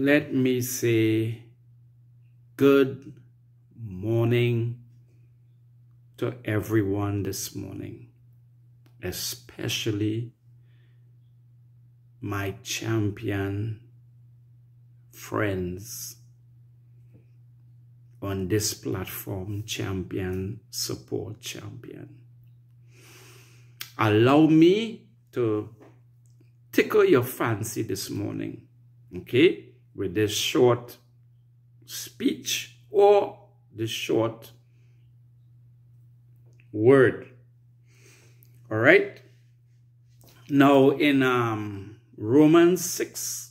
let me say good morning to everyone this morning, especially my champion friends on this platform, Champion Support Champion. Allow me to tickle your fancy this morning, okay, with this short speech or this short word. All right. Now in um, Romans 6,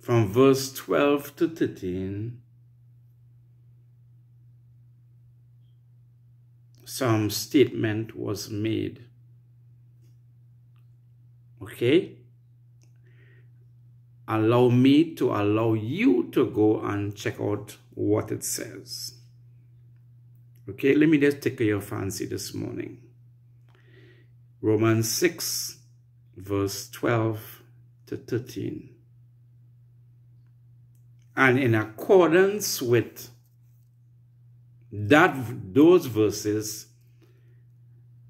from verse 12 to 13, some statement was made. Okay? Allow me to allow you to go and check out what it says. Okay, let me just take your fancy this morning. Romans 6, verse 12 to 13. And in accordance with that those verses,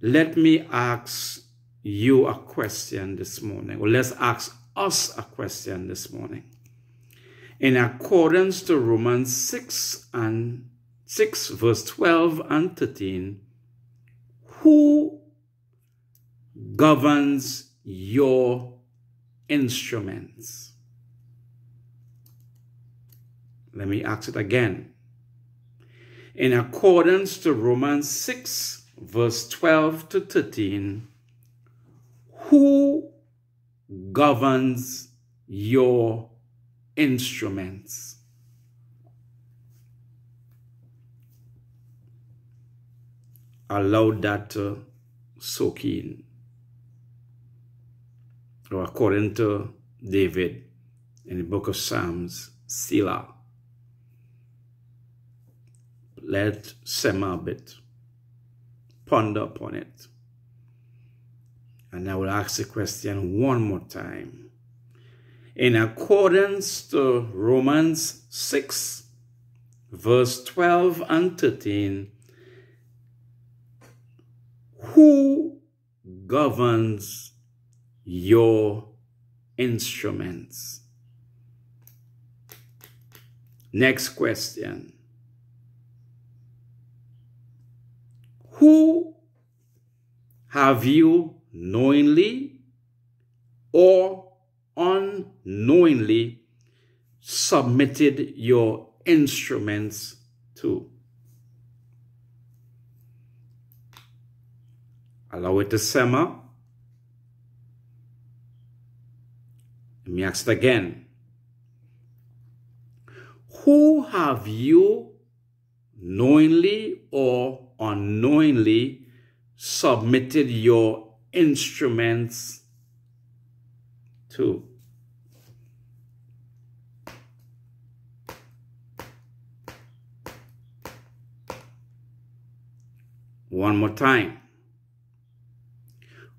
let me ask you a question this morning, or let's ask us a question this morning. In accordance to Romans 6 and 6 verse 12 and 13, who governs your instruments? Let me ask it again. In accordance to Romans 6 verse 12 to 13, who governs your instruments? Allow that to soak in. Or according to David in the book of Psalms, Selah. Let simmer a bit. Ponder upon it. And I will ask the question one more time. In accordance to Romans 6, verse 12 and 13, who governs your instruments? Next question. Who have you knowingly or unknowingly submitted your instruments to. Allow it to simmer. Let me ask again. Who have you knowingly or unknowingly submitted your instruments to. One more time.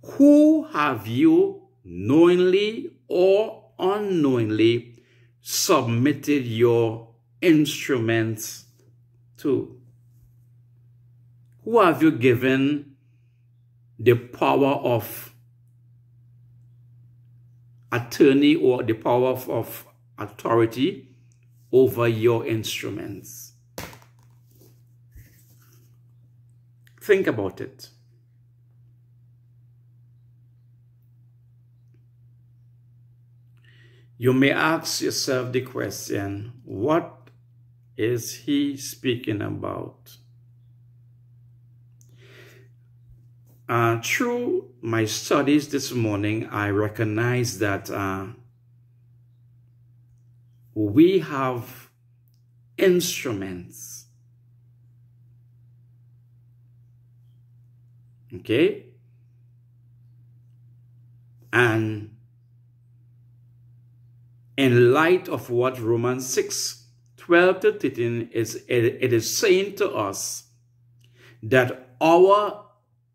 Who have you knowingly or unknowingly submitted your instruments to? Who have you given the power of attorney or the power of, of authority over your instruments. Think about it. You may ask yourself the question, what is he speaking about? Uh, through my studies this morning, I recognize that uh, we have instruments. Okay? And in light of what Romans 6 12 to 13 is, it, it is saying to us that our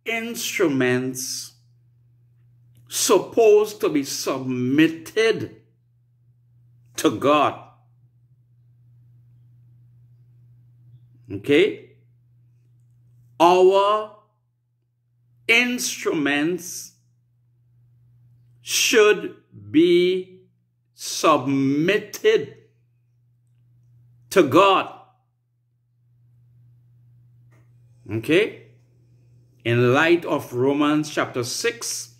instruments supposed to be submitted to God. Okay? Our instruments should be submitted to God. Okay? In light of Romans chapter 6,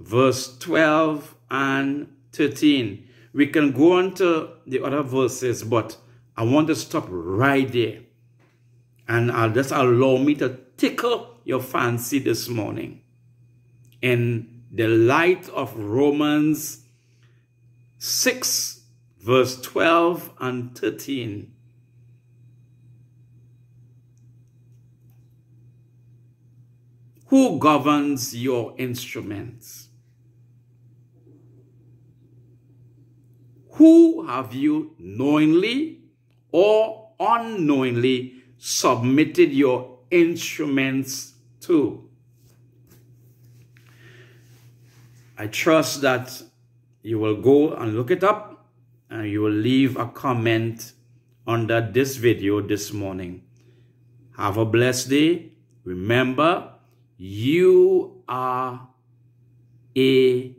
verse 12 and 13. We can go on to the other verses, but I want to stop right there. And I'll just allow me to tickle your fancy this morning. In the light of Romans 6, verse 12 and 13. Who governs your instruments? Who have you knowingly or unknowingly submitted your instruments to? I trust that you will go and look it up and you will leave a comment under this video this morning. Have a blessed day. Remember, you are a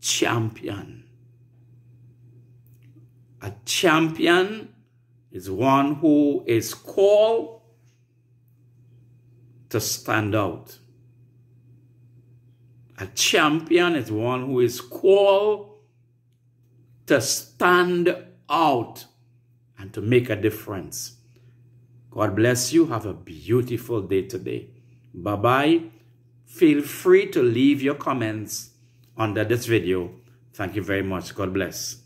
champion. A champion is one who is called to stand out. A champion is one who is called to stand out and to make a difference. God bless you. Have a beautiful day today. Bye-bye. Feel free to leave your comments under this video. Thank you very much. God bless.